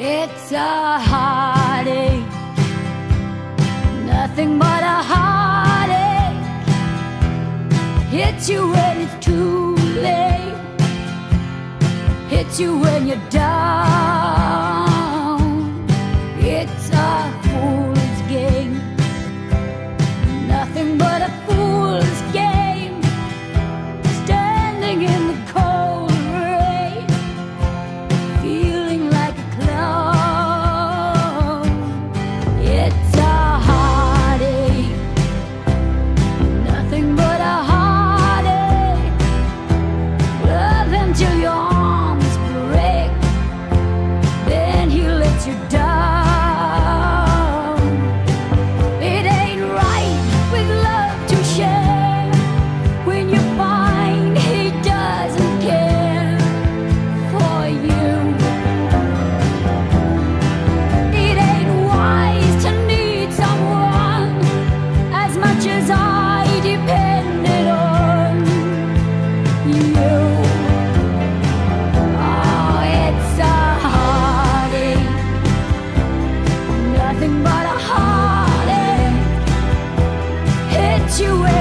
It's a heartache, nothing but a heartache. Hits you when it's too late, hits you when you're done. you